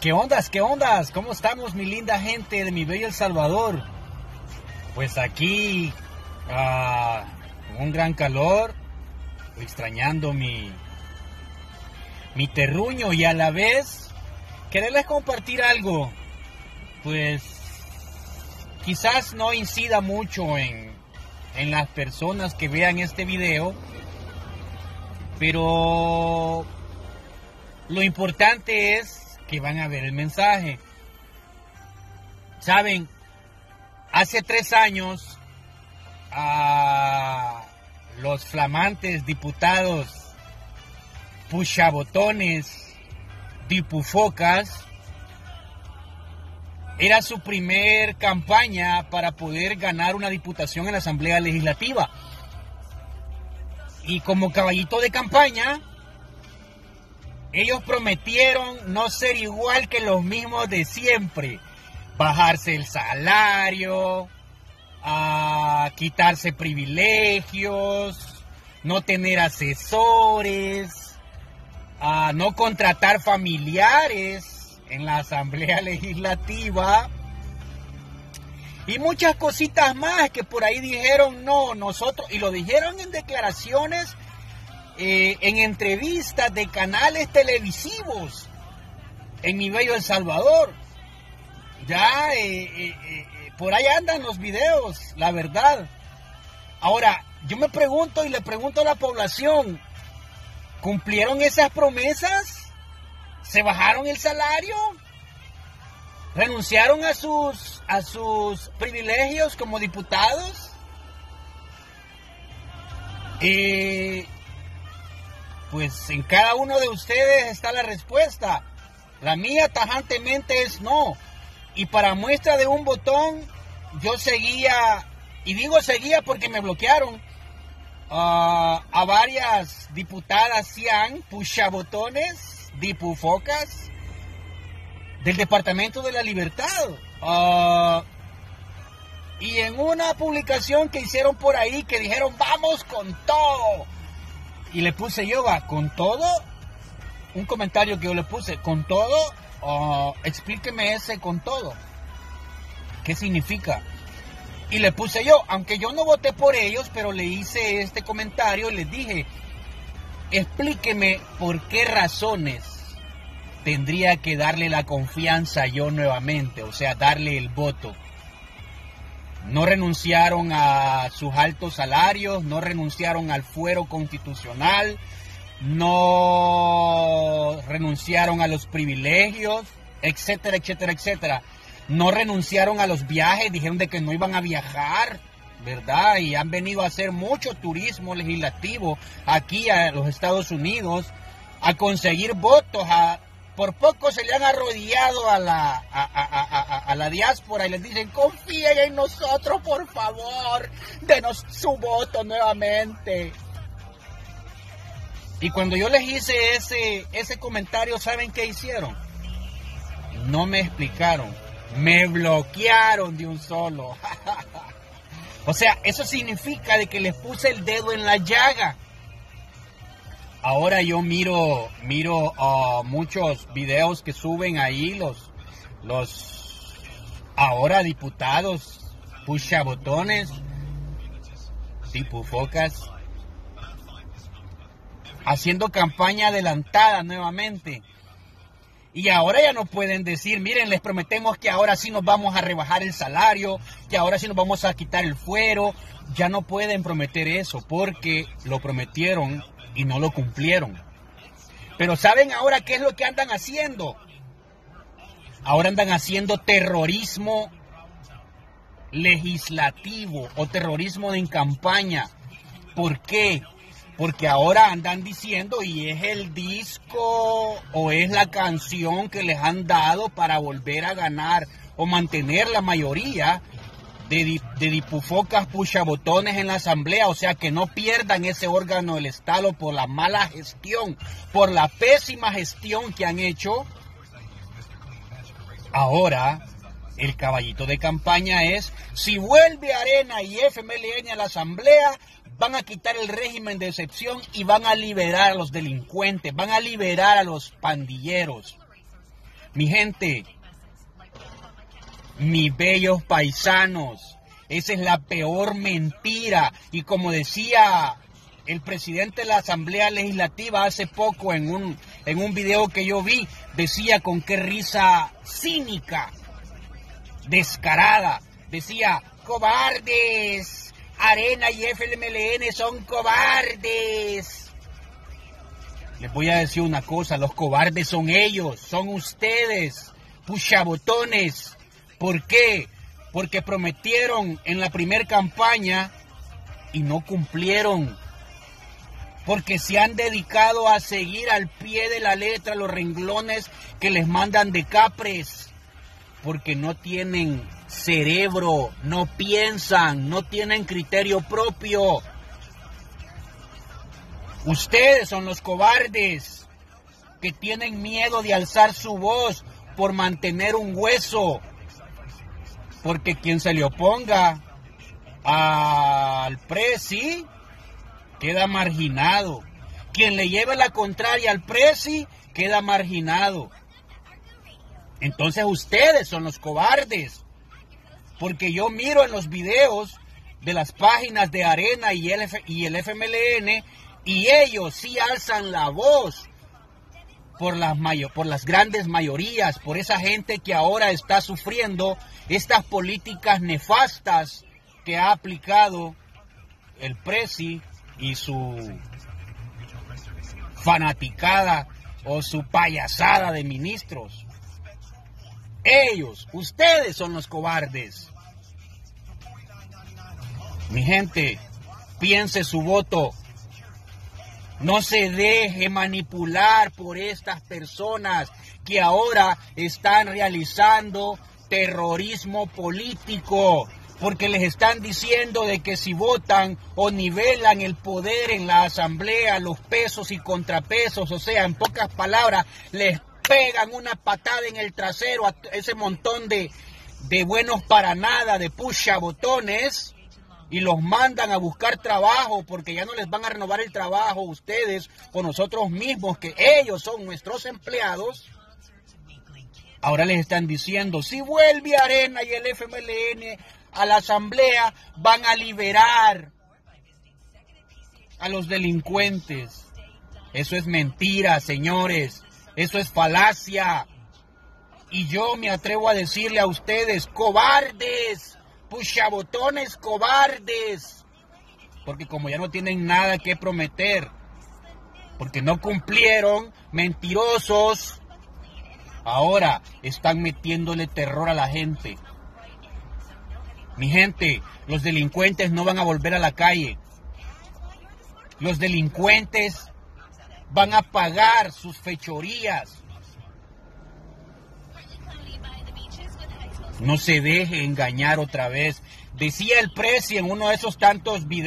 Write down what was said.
¿Qué ondas? ¿Qué ondas? ¿Cómo estamos, mi linda gente de mi bello El Salvador? Pues aquí, con un gran calor, extrañando mi, mi terruño y a la vez quererles compartir algo, pues quizás no incida mucho en, en las personas que vean este video, pero lo importante es que van a ver el mensaje. Saben, hace tres años a los flamantes diputados puchabotones, dipufocas, era su primer campaña para poder ganar una diputación en la Asamblea Legislativa. Y como caballito de campaña, ellos prometieron no ser igual que los mismos de siempre. Bajarse el salario, a quitarse privilegios, no tener asesores, a no contratar familiares en la Asamblea Legislativa y muchas cositas más que por ahí dijeron no, nosotros, y lo dijeron en declaraciones eh, en entrevistas de canales televisivos en mi bello El Salvador. Ya eh, eh, por ahí andan los videos, la verdad. Ahora, yo me pregunto y le pregunto a la población, ¿cumplieron esas promesas? ¿Se bajaron el salario? ¿Renunciaron a sus, a sus privilegios como diputados? Eh, pues en cada uno de ustedes está la respuesta. La mía tajantemente es no. Y para muestra de un botón, yo seguía, y digo seguía porque me bloquearon, ah, a varias diputadas Cian, puchabotones, dipufocas, del Departamento de la Libertad. Ah, y en una publicación que hicieron por ahí que dijeron, vamos con todo y le puse yo, va, con todo, un comentario que yo le puse, con todo, explíqueme ese con todo. ¿Qué significa? Y le puse yo, aunque yo no voté por ellos, pero le hice este comentario y les dije, explíqueme por qué razones tendría que darle la confianza yo nuevamente, o sea, darle el voto no renunciaron a sus altos salarios, no renunciaron al fuero constitucional, no renunciaron a los privilegios, etcétera, etcétera, etcétera. No renunciaron a los viajes, dijeron de que no iban a viajar, ¿verdad? Y han venido a hacer mucho turismo legislativo aquí a los Estados Unidos, a conseguir votos, a por poco se le han arrodillado a la, a, la diáspora y les dicen, confíen en nosotros, por favor, denos su voto nuevamente. Y cuando yo les hice ese, ese comentario, ¿saben qué hicieron? No me explicaron, me bloquearon de un solo. o sea, eso significa de que les puse el dedo en la llaga ahora yo miro, miro uh, muchos videos que suben ahí los, los ahora diputados pucha botones, tipo focas, haciendo campaña adelantada nuevamente. Y ahora ya no pueden decir, miren, les prometemos que ahora sí nos vamos a rebajar el salario, que ahora sí nos vamos a quitar el fuero. Ya no pueden prometer eso porque lo prometieron y no lo cumplieron. Pero ¿saben ahora qué es lo que andan haciendo? Ahora andan haciendo terrorismo legislativo o terrorismo en campaña. ¿Por qué? Porque ahora andan diciendo y es el disco o es la canción que les han dado para volver a ganar o mantener la mayoría de, dipufocas puchabotones en la asamblea, o sea que no pierdan ese órgano del Estado por la mala gestión, por la pésima gestión que han hecho. Ahora, el caballito de campaña es, si vuelve Arena y FMLN a la asamblea, van a quitar el régimen de excepción y van a liberar a los delincuentes, van a liberar a los pandilleros. Mi gente, mis bellos paisanos, esa es la peor mentira. Y como decía el presidente de la Asamblea Legislativa hace poco en un, en un video que yo vi, decía con qué risa cínica, descarada, decía, cobardes, Arena y FMLN son cobardes. Les voy a decir una cosa, los cobardes son ellos, son ustedes, puchabotones. ¿Por qué? Porque prometieron en la primera campaña y no cumplieron porque se han dedicado a seguir al pie de la letra los renglones que les mandan de Capres, porque no tienen cerebro, no piensan, no tienen criterio propio. Ustedes son los cobardes que tienen miedo de alzar su voz por mantener un hueso, porque quien se le oponga al presi queda marginado. Quien le lleve la contraria al presi queda marginado. Entonces ustedes son los cobardes. Porque yo miro en los videos de las páginas de Arena y el, y el FMLN y ellos sí alzan la voz por las, por las grandes mayorías, por esa gente que ahora está sufriendo estas políticas nefastas que ha aplicado el Presi y su fanaticada o su payasada de ministros. Ellos, ustedes son los cobardes. Mi gente, piense su voto. No se deje manipular por estas personas que ahora están realizando terrorismo político porque les están diciendo de que si votan o nivelan el poder en la asamblea, los pesos y contrapesos, o sea, en pocas palabras, les pegan una patada en el trasero a ese montón de, de buenos para nada, de pucha botones, y los mandan a buscar trabajo porque ya no les van a renovar el trabajo ustedes o nosotros mismos, que ellos son nuestros empleados. Ahora les están diciendo, si vuelve Arena y el FMLN a la asamblea van a liberar a los delincuentes. Eso es mentira, señores. Eso es falacia. Y yo me atrevo a decirle a ustedes, cobardes, puchabotones cobardes. Porque como ya no tienen nada que prometer, porque no cumplieron, mentirosos, ahora están metiéndole terror a la gente. Mi gente, los delincuentes no van a volver a la calle. Los delincuentes van a pagar sus fechorías. No se deje engañar otra vez. Decía el precio en uno de esos tantos videos.